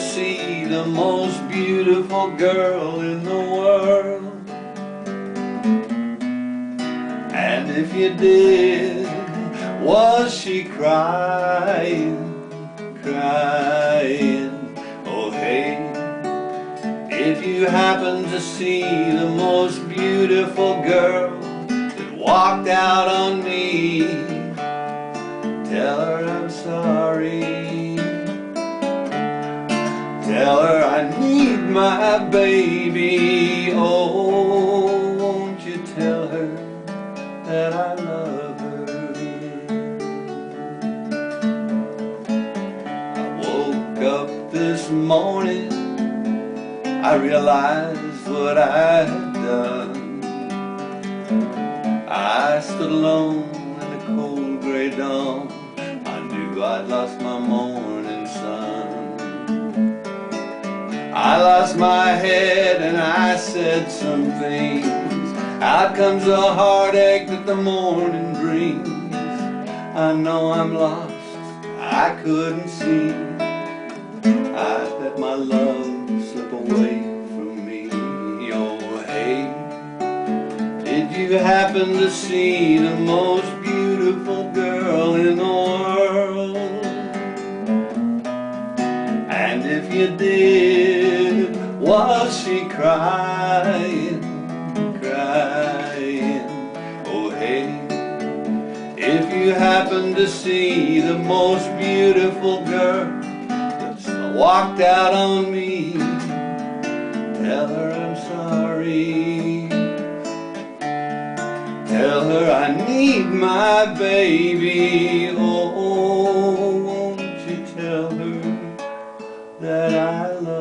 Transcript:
see the most beautiful girl in the world. And if you did, was she crying, crying? Oh hey, if you happen to see the most beautiful girl that walked out on me, I need my baby. Oh, won't you tell her that I love her? I woke up this morning, I realized what I had done. I stood alone in the cold gray dawn. I knew I'd lost my morning Lost my head and I said some things. Out comes a heartache that the morning brings. I know I'm lost, I couldn't see. I let my love slip away from me. Oh, hey, did you happen to see the most beautiful girl in the world? And if you did, was she crying, crying? Oh hey, if you happen to see the most beautiful girl that's walked out on me, tell her I'm sorry. Tell her I need my baby. Oh, won't you tell her that I love